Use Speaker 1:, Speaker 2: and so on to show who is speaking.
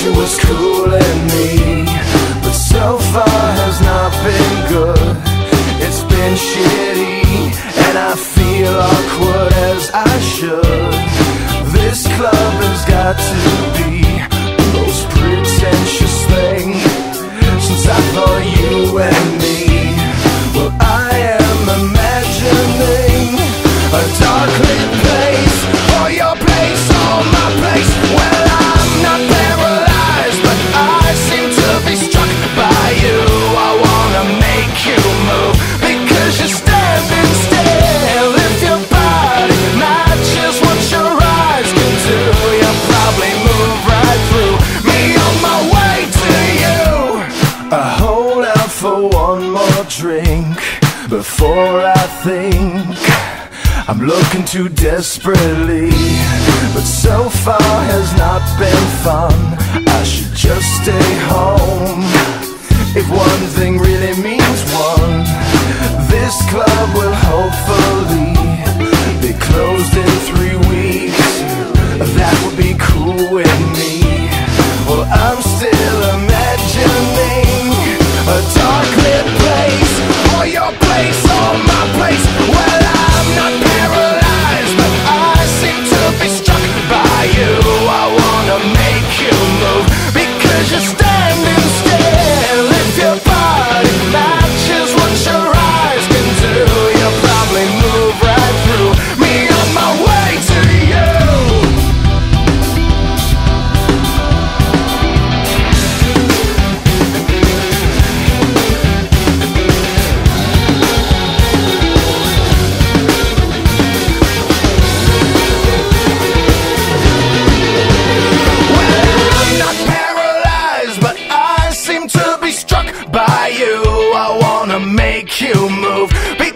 Speaker 1: she was cooling me. But so far has not been good. It's been shitty And I feel awkward as I should. This club has got to drink Before I think I'm looking too desperately, but so far has not been fun. I should just stay place. move. Be